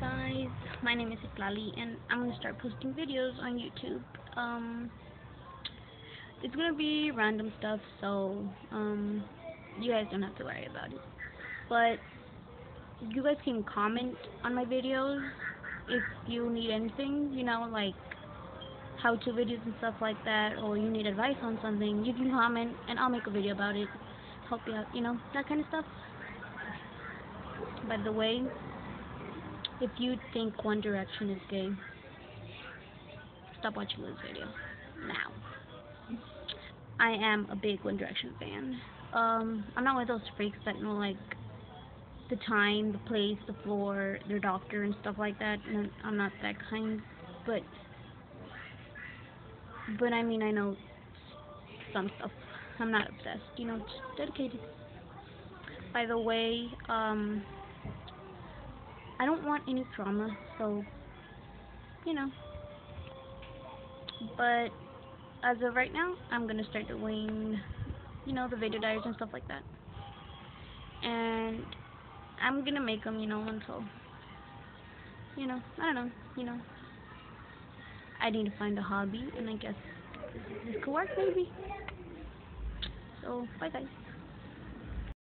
guys, my name is Citlaly and I'm gonna start posting videos on YouTube. Um, it's gonna be random stuff, so um, you guys don't have to worry about it. But you guys can comment on my videos if you need anything, you know, like how-to videos and stuff like that, or you need advice on something. You can comment and I'll make a video about it, help you out, you know, that kind of stuff. By the way, if you think One Direction is gay, stop watching this video now. I am a big One Direction fan. Um, I'm not one of those freaks that know like the time, the place, the floor, their doctor and stuff like that. I'm not that kind, but but I mean I know some stuff. I'm not obsessed, you know, just dedicated. By the way, um, I don't want any drama, so, you know. But, as of right now, I'm going to start doing, you know, the video diaries and stuff like that. And, I'm going to make them, you know, until, you know, I don't know, you know. I need to find a hobby, and I guess this could work, maybe. So, bye guys.